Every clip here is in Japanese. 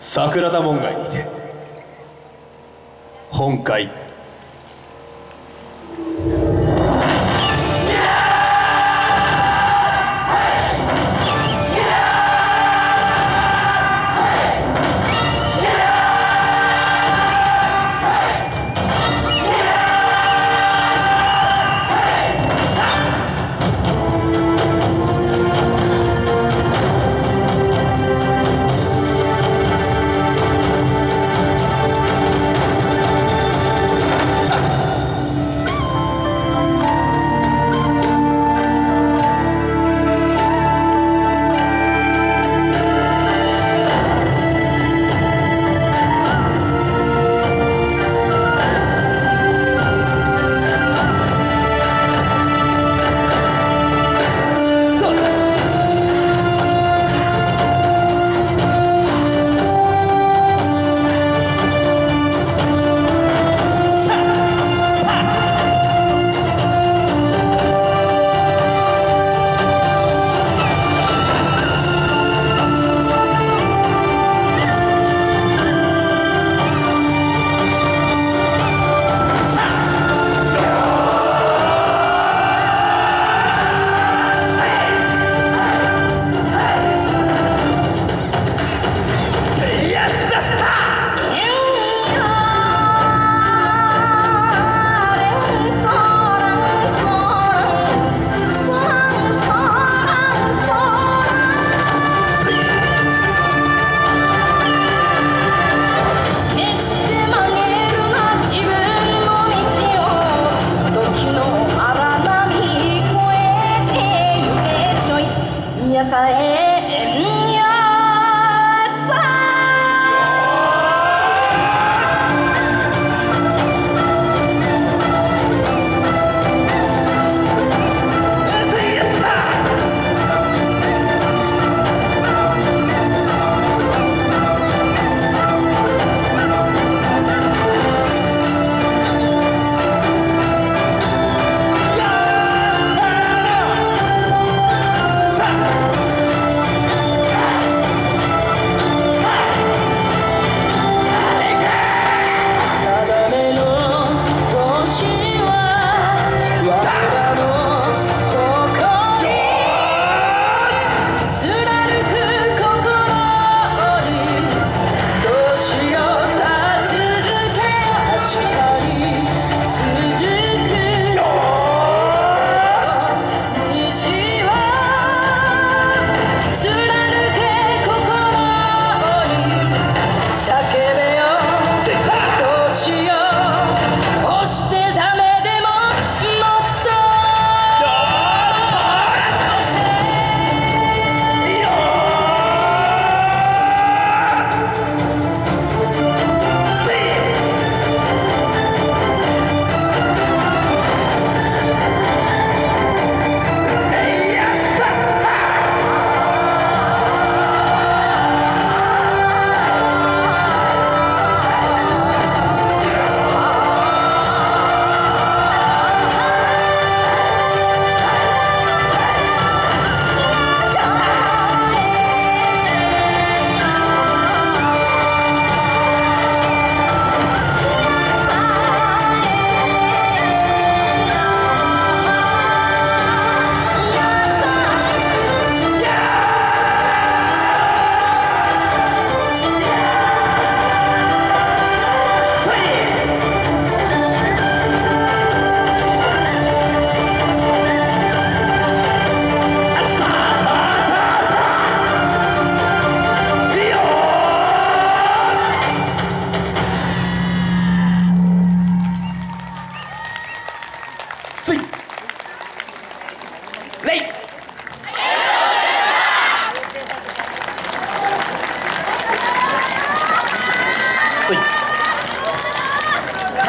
桜田門外にて本会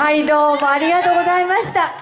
はいどうもありがとうございました。